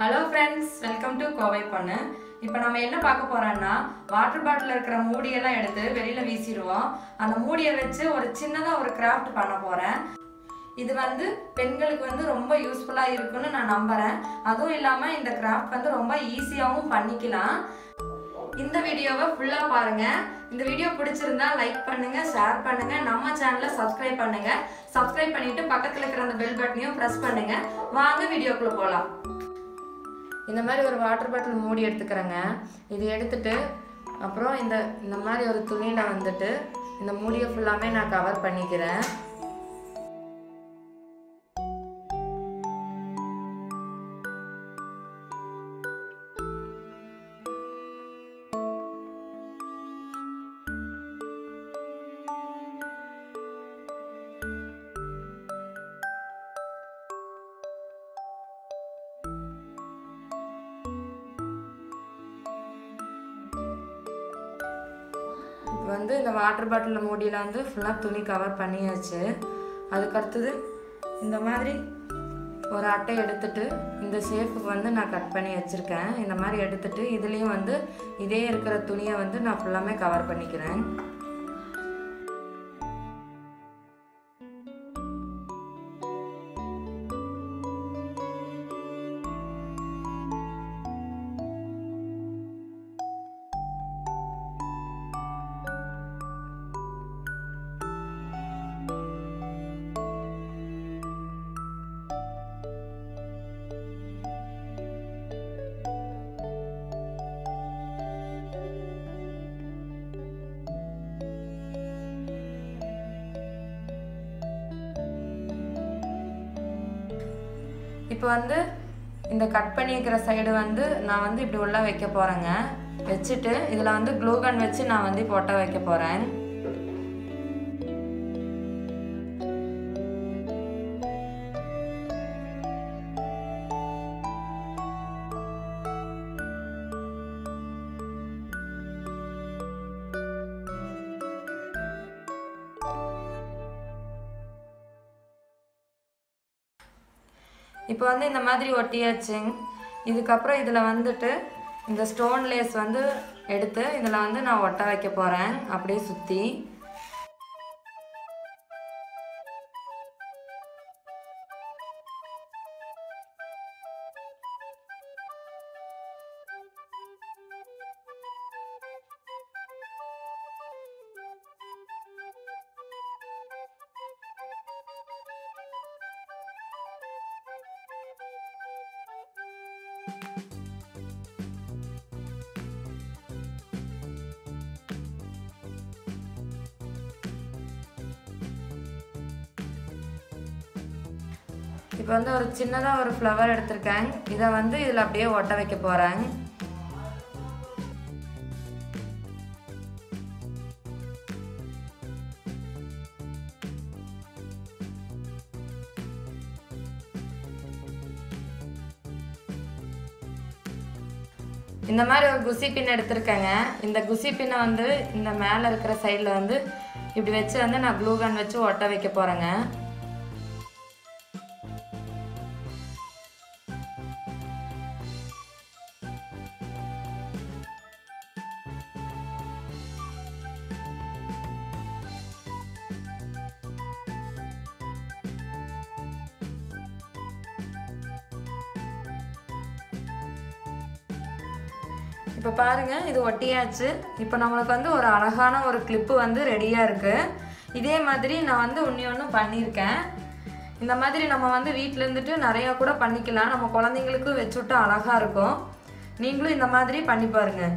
Hello friends welcome to Kovai Ponnu. இப்போ நம்ம என்ன பார்க்க போறோம்னா வாட்டர் பாட்டில் இருக்கிற மூடியெல்லாம் எடுத்து வெளியில் வீசிடுவோம். அந்த மூடியை வச்சு ஒரு சின்னதாக ஒரு கிராஃப்ட் பண்ண போகிறேன் இது வந்து பெண்களுக்கு வந்து ரொம்ப யூஸ்ஃபுல்லாக இருக்குன்னு நான் நம்புறேன். அதுவும் இல்லாமல் இந்த கிராஃப்ட் வந்து ரொம்ப ஈஸியாகவும் பண்ணிக்கலாம். இந்த வீடியோவை ஃபுல்லாக பாருங்கள் இந்த வீடியோ பிடிச்சிருந்தா லைக் பண்ணுங்கள் ஷேர் பண்ணுங்கள் நம்ம சேனலை சப்ஸ்கிரைப் பண்ணுங்கள் சப்ஸ்கிரைப் பண்ணிவிட்டு பக்கத்தில் இருக்கிற அந்த பெல் பட்டனையும் ப்ரெஸ் பண்ணுங்கள் வாங்க வீடியோக்குள்ளே போகலாம் இந்த மாதிரி ஒரு வாட்டர் பாட்டில் மூடி எடுத்துக்கிறேங்க. இது எடுத்துட்டு அப்புறம் இந்த இந்த மாதிரி ஒரு துணியில் வந்துட்டு இந்த மூடியை ஃபுல்லாமே நான் கவர் பண்ணிக்கிறேன். வந்து இந்த வாட்டர் பாட்டிலில் மூடியில் வந்து ஃபுல்லாக துணி கவர் பண்ணியாச்சு. அதுக்கடுத்தது இந்த மாதிரி ஒரு அட்டை எடுத்துட்டு இந்த ஷேப்புக்கு வந்து நான் கட் பண்ணி வச்சுருக்கேன். இந்த மாதிரி எடுத்துட்டு இதுலேயும் வந்து இதே இருக்கிற துணியை வந்து நான் ஃபுல்லாமே கவர் பண்ணிக்கிறேன். இப்போ வந்து இந்த கட் பண்ணியிருக்கிற சைடு வந்து நான் வந்து இப்படி உள்ள வைக்க போகிறேங்க வச்சுட்டு இதில் வந்து க்ளூகன் வச்சு நான் வந்து இப்போ ஒட்ட வைக்க போகிறேன் இப்போ வந்து இந்த மாதிரி ஒட்டியாச்சுங்க இதுக்கப்புறம் இதில் வந்துட்டு இந்த ஸ்டோன் லேஸ் வந்து எடுத்து இதில் வந்து நான் ஒட்ட வைக்க போகிறேன் அப்படியே சுற்றி இப்போ வந்து ஒரு சின்னதாக ஒரு ஃப்ளவர் எடுத்திருக்கேன். இதை வந்து இதில் அப்படியே ஒட்ட வைக்க போகிறேன் இந்த மாதிரி ஒரு குசி பின் எடுத்திருக்கேங்க. இந்த குசி பின்னை வந்து இந்த மேலே இருக்கிற சைடில் வந்து இப்படி வச்சு வந்து நான் க்ளூ கன் வச்சு ஒட்ட வைக்க போகிறேங்க இப்போ பாருங்கள் இது ஒட்டியாச்சு. இப்போ நம்மளுக்கு வந்து ஒரு அழகான ஒரு கிளிப்பு வந்து ரெடியாக இருக்குது இதே மாதிரி நான் வந்து ஒன்றி ஒன்று பண்ணியிருக்கேன். இந்த மாதிரி நம்ம வந்து வீட்டில் இருந்துட்டு நிறையா கூட பண்ணிக்கலாம். நம்ம குழந்தைங்களுக்கும் வச்சுவிட்டு அழகாக இருக்கும். நீங்களும் இந்த மாதிரி பண்ணி பாருங்கள்